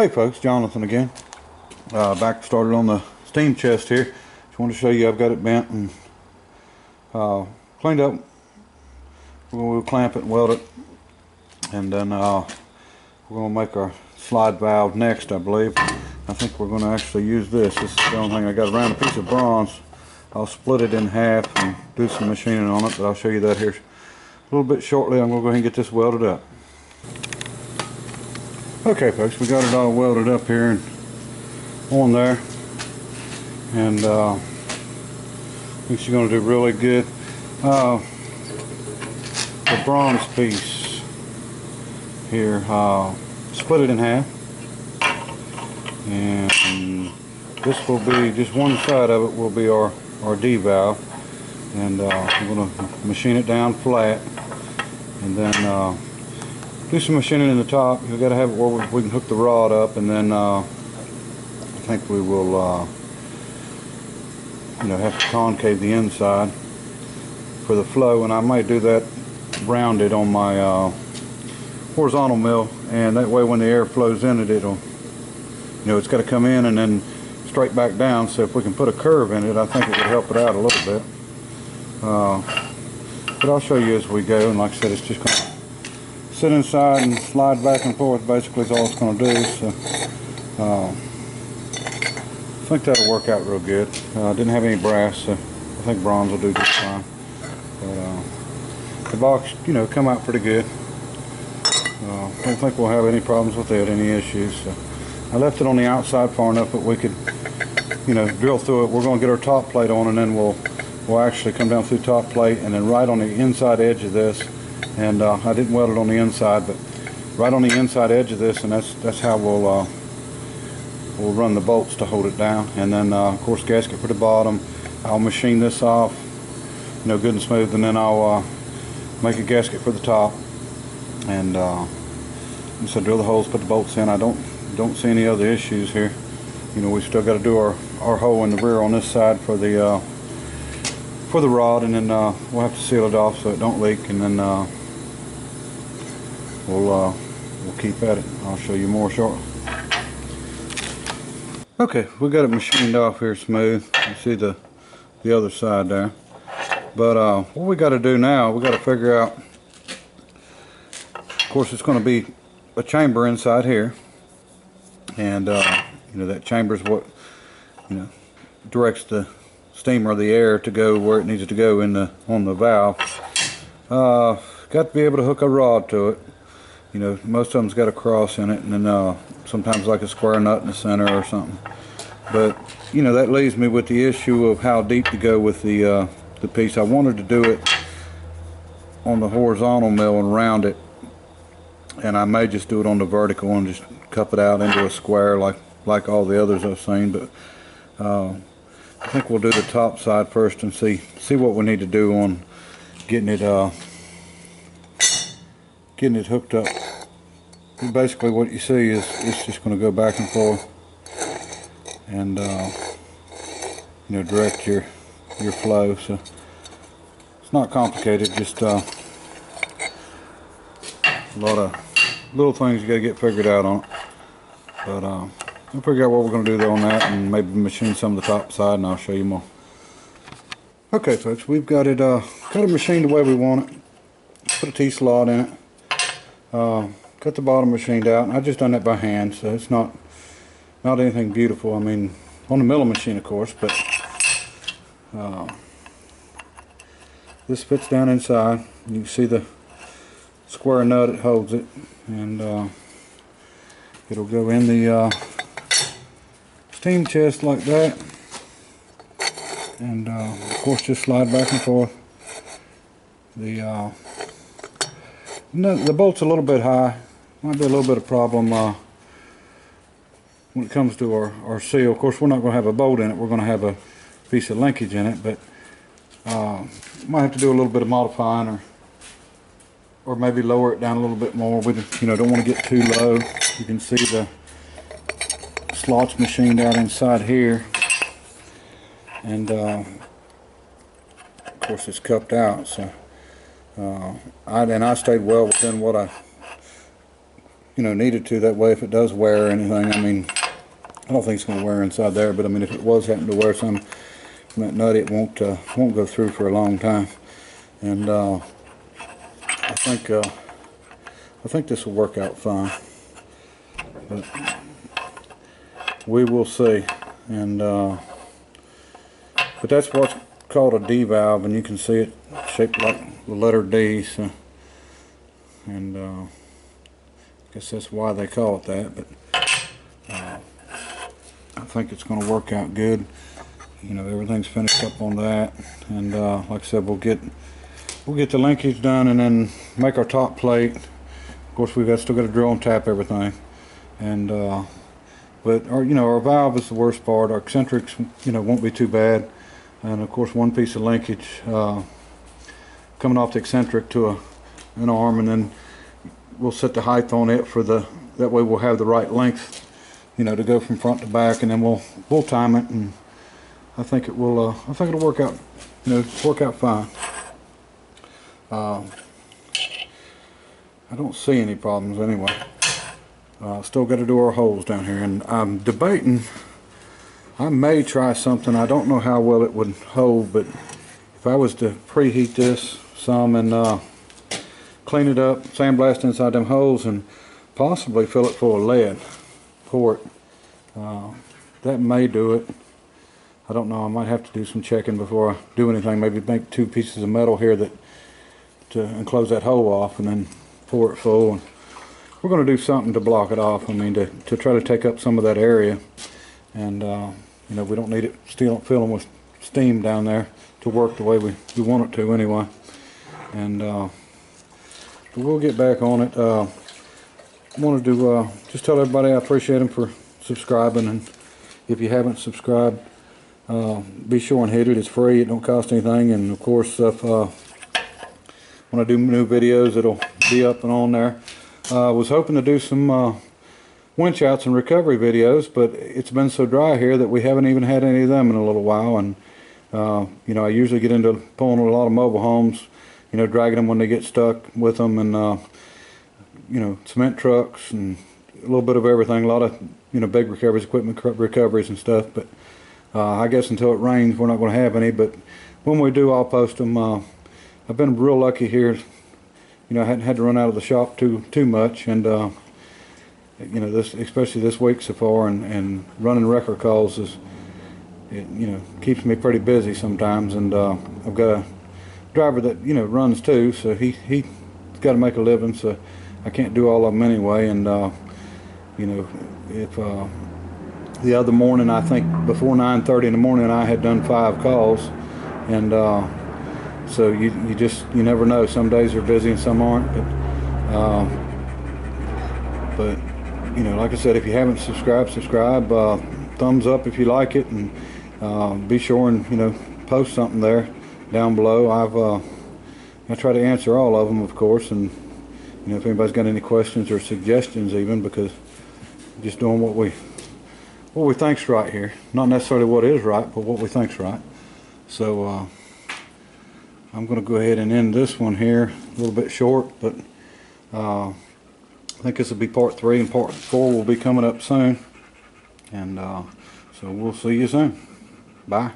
Hey folks, Jonathan again. Uh, back started on the steam chest here. Just wanted to show you I've got it bent and uh, cleaned up. We'll, clamp it and weld it. And then uh, we're going to make our slide valve next, I believe. I think we're going to actually use this. This is the only thing I got around a piece of bronze. I'll split it in half and do some machining on it, but I'll show you that here a little bit shortly. I'm going to go ahead and get this welded up. Okay folks, we got it all welded up here and on there. And uh, I think she's going to do really good. Uh, the bronze piece here, uh, split it in half. And this will be, just one side of it will be our, our D valve. And uh, I'm going to machine it down flat. And then uh, do some machining in the top. We've got to have it where we can hook the rod up and then uh, I think we will uh, you know have to concave the inside for the flow. And I might do that rounded on my uh, horizontal mill. And that way when the air flows in it it'll you know it's got to come in and then straight back down. So if we can put a curve in it I think it would help it out a little bit. Uh, but I'll show you as we go. And like I said it's just going to sit inside and slide back and forth basically is all it's going to do. So uh, I think that'll work out real good. Uh, I didn't have any brass, so I think bronze will do just fine. But uh, the box, you know, come out pretty good. Uh, don't think we'll have any problems with it, any issues. So I left it on the outside far enough that we could, you know, drill through it. We're going to get our top plate on, and then we'll we'll actually come down through top plate, and then right on the inside edge of this and uh, I didn't weld it on the inside but right on the inside edge of this and that's that's how we'll uh, we'll run the bolts to hold it down. And then uh, of course gasket for the bottom. I'll machine this off you know good and smooth and then I'll uh, make a gasket for the top. And uh, so drill the holes put the bolts in. I don't don't see any other issues here. You know we still got to do our our hole in the rear on this side for the uh, for the rod and then uh, we'll have to seal it off so it don't leak and then uh, we'll uh, we'll keep at it. I'll show you more shortly. Okay, we got it machined off here smooth. You see the the other side there. But uh, what we got to do now, we got to figure out. Of course, it's going to be a chamber inside here, and uh, you know that chamber is what you know directs the steam or the air to go where it needs to go in the on the valve. Uh, got to be able to hook a rod to it. You know most of them's got a cross in it and then uh, sometimes like a square nut in the center or something. But you know that leaves me with the issue of how deep to go with the uh, the piece. I wanted to do it on the horizontal mill and round it and I may just do it on the vertical and just cup it out into a square like like all the others I've seen but uh, I think we'll do the top side first and see see what we need to do on getting it uh, getting it hooked up. And basically what you see is it's just going to go back and forth and uh, you know direct your your flow so it's not complicated just uh, a lot of little things you got to get figured out on but uh, we'll figure out what we're going to do on that and maybe machine some of the top side and I'll show you more okay folks we've got it uh, got it machined the way we want it put a T-slot in it uh, cut the bottom machined out. I just done that by hand, so it's not not anything beautiful. I mean, on the milling machine, of course, but uh, this fits down inside. You can see the square nut it holds it, and uh, it'll go in the uh, steam chest like that, and uh, of course just slide back and forth. The uh, no, the bolt's a little bit high. Might be a little bit of problem uh, when it comes to our, our seal. Of course, we're not going to have a bolt in it. We're going to have a piece of linkage in it, but uh, might have to do a little bit of modifying or or maybe lower it down a little bit more. We you know don't want to get too low. You can see the slots machined out inside here, and uh, of course it's cupped out. So uh, I, and I stayed well within what I, you know, needed to. That way, if it does wear or anything, I mean, I don't think it's going to wear inside there, but I mean, if it was happening to wear some from that nut, it won't uh, won't go through for a long time. And uh, I think uh, I think this will work out fine. But we will see. And uh, but that's what's called a D valve, and you can see it shaped like the letter D. So, and uh, I guess that's why they call it that. But uh, I think it's going to work out good. You know, everything's finished up on that, and uh, like I said, we'll get we'll get the linkage done, and then make our top plate. Of course, we've got, still got to drill and tap everything, and uh, but our you know our valve is the worst part. Our eccentrics, you know, won't be too bad, and of course, one piece of linkage uh, coming off the eccentric to a an arm, and then we'll set the height on it for the that way we'll have the right length you know to go from front to back and then we'll we'll time it and I think it will uh, I think it'll work out you know work out fine. Uh, I don't see any problems anyway uh, still got to do our holes down here and I'm debating I may try something I don't know how well it would hold but if I was to preheat this some and uh, clean it up, sandblast inside them holes, and possibly fill it full of lead. Pour it. Uh, that may do it. I don't know. I might have to do some checking before I do anything. Maybe make two pieces of metal here that to enclose that hole off, and then pour it full. We're going to do something to block it off. I mean, to to try to take up some of that area, and uh, you know, we don't need it still filling with steam down there to work the way we we want it to anyway. And uh, we'll get back on it. Uh, wanted to uh, just tell everybody I appreciate them for subscribing, and if you haven't subscribed, uh, be sure and hit it. It's free. It don't cost anything, and of course, if uh, when I do new videos, it'll be up and on there. I was hoping to do some uh, winch outs and recovery videos, but it's been so dry here that we haven't even had any of them in a little while. And uh, you know, I usually get into pulling a lot of mobile homes you know, dragging them when they get stuck with them and, uh, you know, cement trucks and a little bit of everything, a lot of, you know, big recoveries, equipment recoveries and stuff. But uh, I guess until it rains, we're not going to have any. But when we do, I'll post them. Uh, I've been real lucky here. You know, I hadn't had to run out of the shop too too much, and uh, you know, this especially this week so far, and, and running record calls is, it, you know, keeps me pretty busy sometimes. And uh, I've got a driver that you know runs too, so he he's got to make a living. So I can't do all of them anyway. And uh, you know, if uh, the other morning, I think before 9:30 in the morning, I had done five calls, and uh, so you you just you never know. Some days are busy and some aren't. But uh, but you know, like I said, if you haven't subscribed, subscribe. Uh, thumbs up if you like it, and uh, be sure and you know post something there down below. I've uh, I try to answer all of them, of course, and you know if anybody's got any questions or suggestions, even because just doing what we what we think's right here, not necessarily what is right, but what we think's right. So uh, I'm going to go ahead and end this one here, a little bit short, but uh, I think this will be part three, and part four will be coming up soon. And uh, so we'll see you soon. Bye.